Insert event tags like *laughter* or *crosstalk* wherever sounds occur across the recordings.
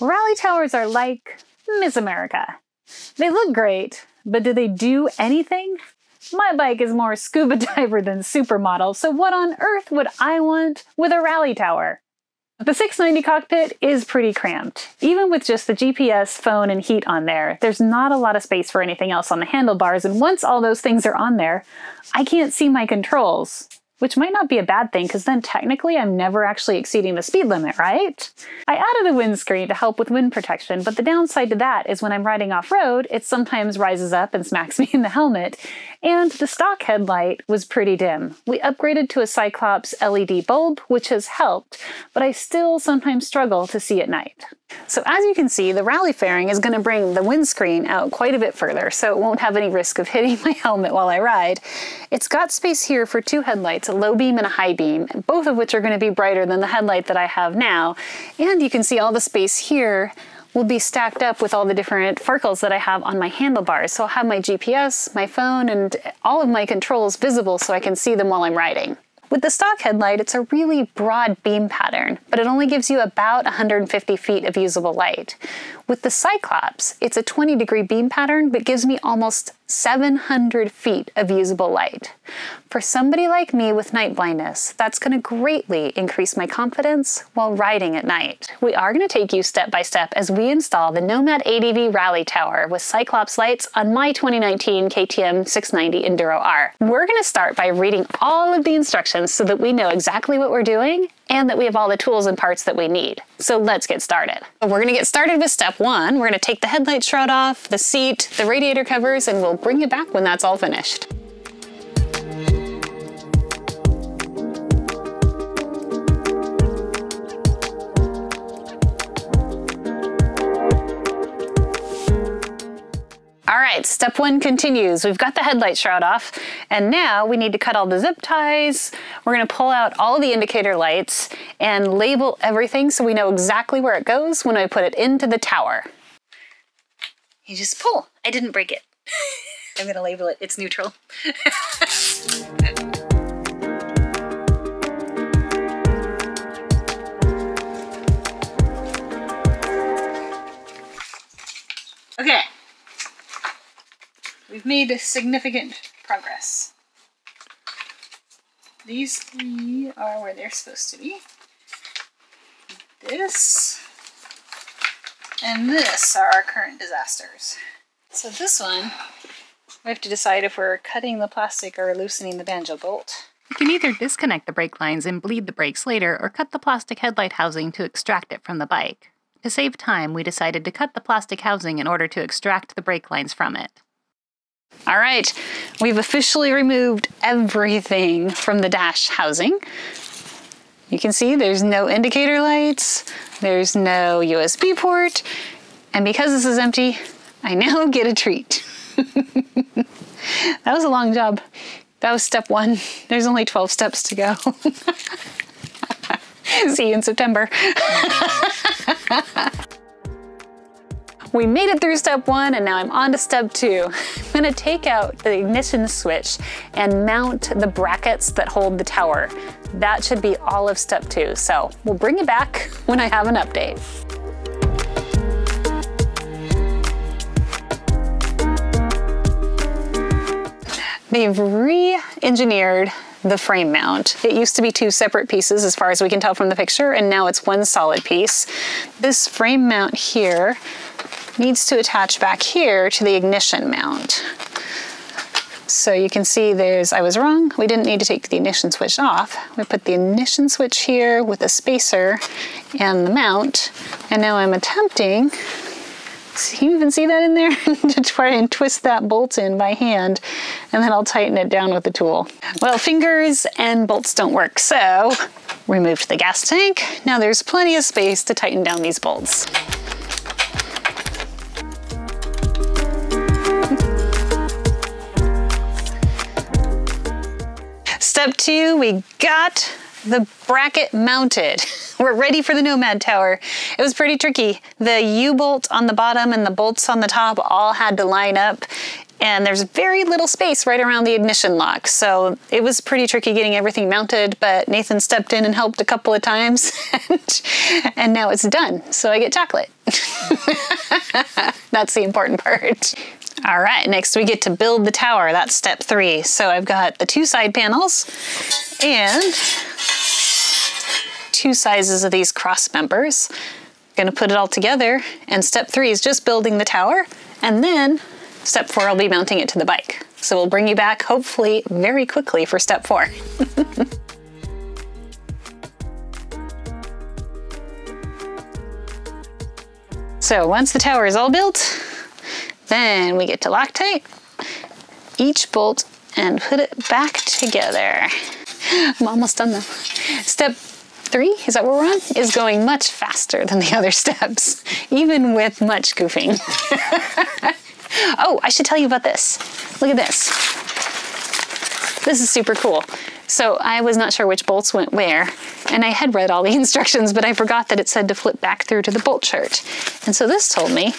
Rally towers are like Miss America. They look great, but do they do anything? My bike is more scuba *laughs* diver than supermodel, so what on earth would I want with a rally tower? The 690 cockpit is pretty cramped. Even with just the GPS, phone, and heat on there, there's not a lot of space for anything else on the handlebars, and once all those things are on there, I can't see my controls which might not be a bad thing because then technically I'm never actually exceeding the speed limit, right? I added a windscreen to help with wind protection, but the downside to that is when I'm riding off road, it sometimes rises up and smacks *laughs* me in the helmet, and the stock headlight was pretty dim. We upgraded to a Cyclops LED bulb, which has helped, but I still sometimes struggle to see at night. So as you can see, the rally fairing is going to bring the windscreen out quite a bit further, so it won't have any risk of *laughs* hitting my helmet while I ride. It's got space here for two headlights, a low beam and a high beam, both of which are going to be brighter than the headlight that I have now. And you can see all the space here will be stacked up with all the different farkles that I have on my handlebars. So I'll have my GPS, my phone, and all of my controls visible so I can see them while I'm riding. With the stock headlight, it's a really broad beam pattern, but it only gives you about 150 feet of usable light. With the Cyclops, it's a 20 degree beam pattern, but gives me almost 700 feet of usable light. For somebody like me with night blindness, that's going to greatly increase my confidence while riding at night. We are going to take you step by step as we install the Nomad ADV Rally Tower with Cyclops lights on my 2019 KTM 690 Enduro R. We're going to start by reading all of the instructions so that we know exactly what we're doing and that we have all the tools and parts that we need. So let's get started. We're going to get started with step one. We're going to take the headlight shroud off, the seat, the radiator covers, and we'll bring you back when that's all finished. Right, step one continues. We've got the headlight shroud off, and now we need to cut all the zip ties. We're gonna pull out all the indicator lights and label everything so we know exactly where it goes when I put it into the tower. You just pull. I didn't break it. *laughs* I'm gonna label it, it's neutral. *laughs* made significant progress. These three are where they're supposed to be. This and this are our current disasters. So this one, we have to decide if we're cutting the plastic or loosening the banjo bolt. You can either disconnect the brake lines and bleed the brakes later, or cut the plastic headlight housing to extract it from the bike. To save time, we decided to cut the plastic housing in order to extract the brake lines from it. All right, we've officially removed everything from the dash housing. You can see there's no indicator lights, there's no USB port, and because this is empty, I now *laughs* get a treat. *laughs* that was a long job. That was step one. There's only 12 steps to go. *laughs* See you in September. We made it through step one and now I'm on to step two. I'm gonna take out the ignition switch and mount the brackets that hold the tower. That should be all of step two. So we'll bring it back *laughs* when I have an update. They've re-engineered the frame mount. It used to be two separate pieces as far as we can tell from the picture, and now it's one solid piece. This frame mount here needs to attach back here to the ignition mount. So you can see there's, I was wrong, we didn't need to take the ignition switch off. We put the ignition switch here with a spacer and the mount, and now I'm attempting, you even see that in there? *laughs* to try and twist that bolt in by hand, and then I'll tighten it down with the tool. Well, fingers and bolts don't work, so removed the gas tank. Now there's plenty of space to tighten down these bolts. Step two, we got the bracket mounted. *laughs* We're ready for the Nomad Tower. It was pretty tricky. The U-bolt on the bottom and the bolts on the top all had to line up. and there's very little space right around the ignition lock. So it was pretty tricky getting everything mounted, but Nathan stepped in and helped a couple of times *laughs* and, and now it's done. So I get chocolate. *laughs* That's the important part. All right, next we get to build the tower. That's step three. So I've got the two side panels and two sizes of these cross members. Gonna put it all together and step three is just building the tower and then step four I'll be mounting it to the bike. So we'll bring you back hopefully very quickly for step four. *laughs* so once the tower is all built, then we get to Loctite each bolt and put it back together. *gasps* I'm almost done though. Step three, is that where we're on? Is going much faster than the *laughs* other steps, even with much goofing. *laughs* oh, I should tell you about this. Look at this. This is super cool. So I was not sure which bolts went where, and I had read all the *laughs* instructions, but I forgot that it said to flip back through to the bolt chart. And so this told me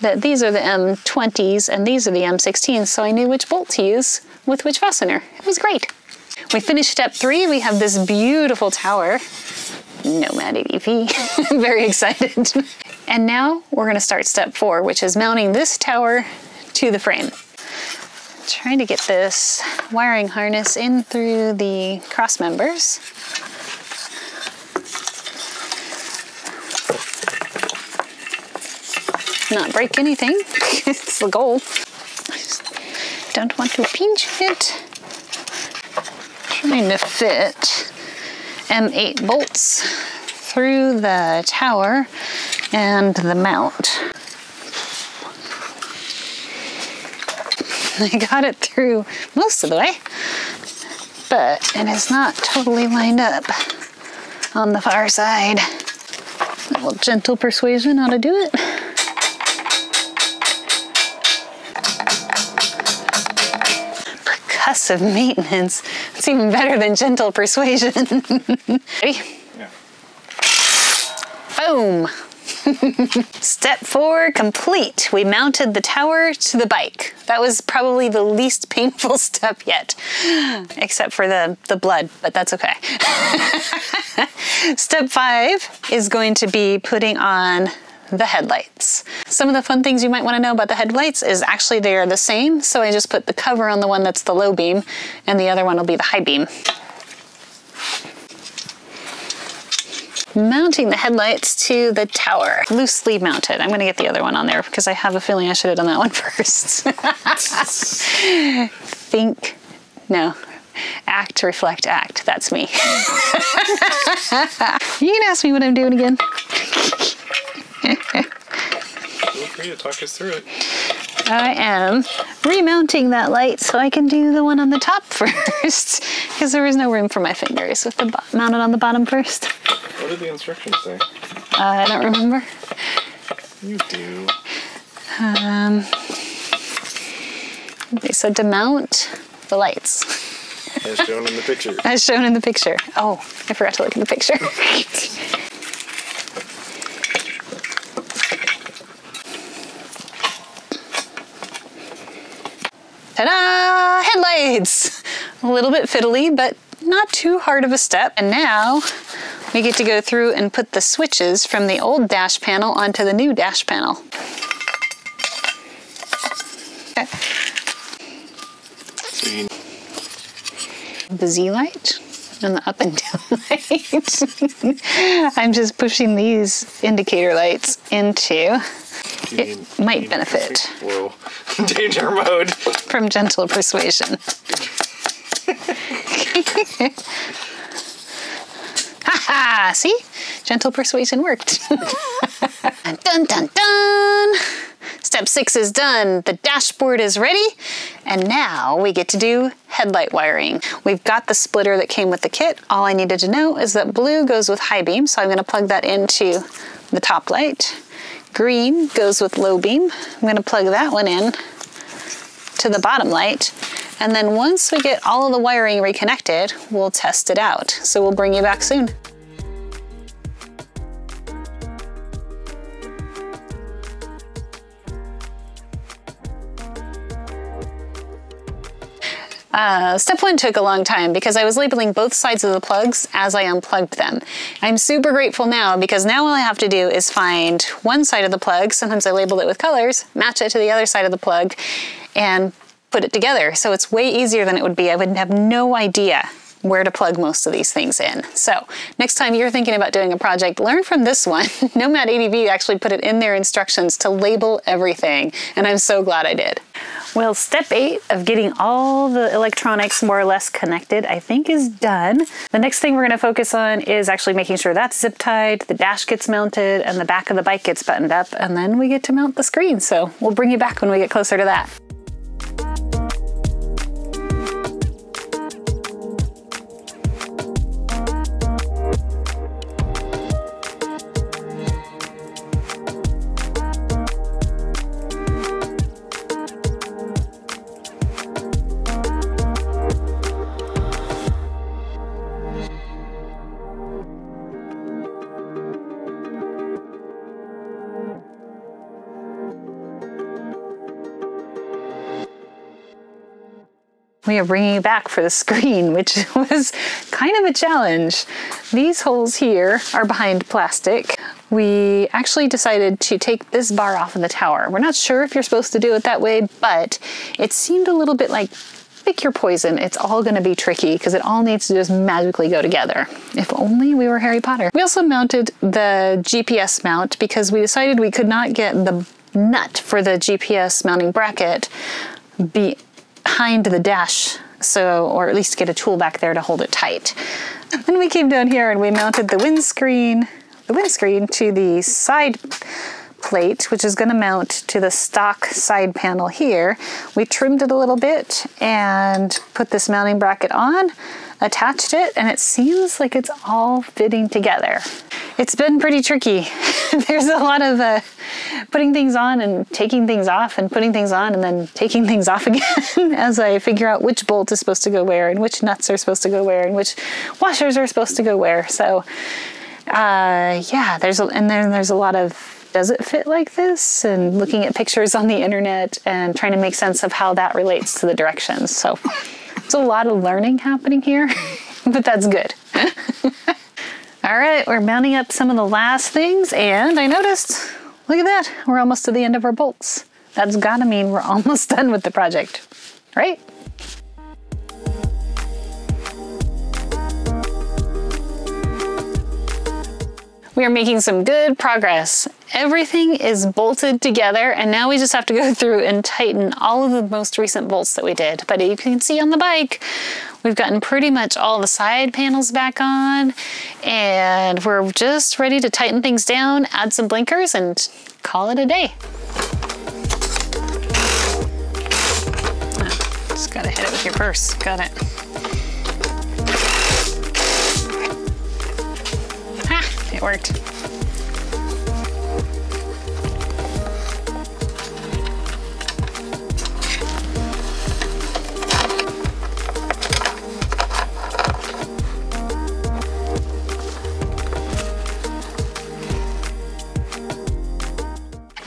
that these are the M20s and these are the M16s, so I knew which bolt to use with which fastener. It was great. We finished step three. We have this beautiful tower. Nomad ADV. *laughs* Very excited. and now we're gonna start step four, which is mounting this tower to the frame. Trying to get this wiring harness in through the cross members. Not break anything, *laughs* it's the goal. I just don't want to pinch it trying to fit M8 bolts through the tower and the mount. *laughs* I got it through most of the way, but it is not totally lined up on the far side. A little gentle persuasion how to do it. Percussive maintenance. It's even better than gentle persuasion. *laughs* Ready? Yeah. Boom. *laughs* Step four complete. We mounted the tower to the bike. That was probably the least painful *laughs* step yet, *gasps* except for the, the blood, but that's okay. Step five is going to be putting on the headlights. Some of the fun things you might want to know about the headlights is actually they are the same, so I just put the cover on the one that's the low beam, and the other one will be the high beam. Mounting the headlights to the tower, loosely mounted. I'm gonna get the other one on there because I have a feeling I should have done that one *laughs* first. Think, no, act, reflect, act. That's me. *laughs* you can ask me what I'm doing again. Feel free to talk us through it. I am remounting that light so I can do the one on the top *laughs* first because there was no room for my fingers with the mounted on the bottom first. What did the instructions say? Uh, I don't remember. You do. Um, they said to mount the lights. As shown in the picture. *laughs* As shown in the picture. Oh, I forgot to look at the picture. *laughs* Ta-da! A little bit fiddly, but not too hard of a step. And now we get to go through and put the switches from the old dash panel onto the new dash panel. The Z light and the up and down *laughs* light. *laughs* I'm just pushing these indicator lights into it might benefit. Whoa. *laughs* Danger mode. From gentle persuasion. *laughs* ha! See? Gentle persuasion worked. *laughs* dun dun dun! Step six is done. The dashboard is ready. And now we get to do headlight wiring. We've got the splitter that came with the kit. All I needed to know is that blue goes with high beam, so I'm gonna plug that into the top light. Green goes with low beam. I'm gonna plug that one in to the bottom light. And then once we get all of the wiring reconnected, we'll test it out. So we'll bring you back soon. Uh, step one took a long time because I was labeling both sides of the plugs as I unplugged them. I'm super grateful now because now all I have to do is find one side of the plug, sometimes I label it with colors, match it to the other side of the plug, and put it together. So it's way easier than it would be. I would have no idea where to plug most of these things in. So next time you're thinking about doing a project, learn from this one. *laughs* Nomad ADV actually put it in their instructions to label everything, and I'm so glad I did. Well, step eight of getting all the electronics more or less connected, I think is done. The next thing we're gonna focus on is actually making sure that's zip tied, the dash gets mounted, and the back of the bike gets buttoned up, and then we get to mount the screen. So we'll bring you back when we get closer to that. We are bringing it back for the screen, *laughs* which was kind of a challenge. These holes here are behind plastic. We actually decided to take this bar off of the tower. We're not sure if you're supposed to do it that way, but it seemed a little bit like pick your poison. It's all going to be tricky because it all needs to just magically go together. If only we were Harry Potter. We also mounted the GPS mount because we decided we could not get the nut for the GPS mounting bracket be behind the dash so or at least get a tool back there to hold it tight. Then we came down here and we mounted the windscreen the windscreen to the side plate, which is going to mount to the stock side panel here. We trimmed it a little bit and put this mounting bracket on, attached it, and it seems like it's all fitting together. It's been pretty tricky. *laughs* There's a lot of uh, putting things on and taking things off and putting things on and then taking things off *laughs* again as I figure out which bolt is supposed to go where and which nuts are supposed to go where and which washers are supposed to go where. So uh, yeah, there's a, and then there's a lot of does it fit like this and looking at pictures on the internet and trying to make sense of how that relates to the directions. So there's a lot of learning happening here, *laughs* but that's good. *laughs* All right, we're mounting up some of the last things and I noticed Look at that, we're almost to the end of our bolts. That's gotta mean we're *laughs* almost done with the project, right? We are making some good progress. Everything is bolted together and now we just have to go *laughs* through and tighten all of the most recent bolts that we did. But you can see on the bike, we've gotten pretty much all the side panels back on and we're just ready to tighten things down, add some blinkers and call it a day. just gotta hit it with your purse, got it. It worked.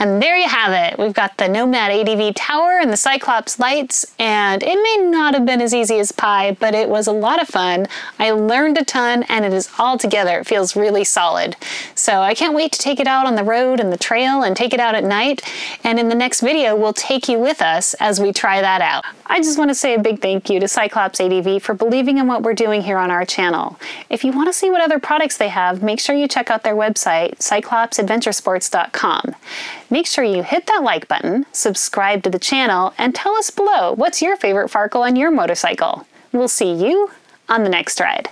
And there have it. We've got the Nomad ADV tower and the Cyclops lights, and it may not have been as easy as pie, but it was a lot of fun. I learned a ton, and it is all together. It feels really solid. So I can't wait to take it out on the road and the trail and take it out at night. And in the next video, we'll take you with us as we try that out. I just want to say a big thank you to Cyclops ADV for believing in what we're doing here on our channel. If you want to see what other products they have, make sure you check out their website, cyclopsadventuresports.com. Make sure you hit that like button, subscribe to the channel, and tell us below what's your favorite Farkle on your motorcycle. We'll see you on the next ride.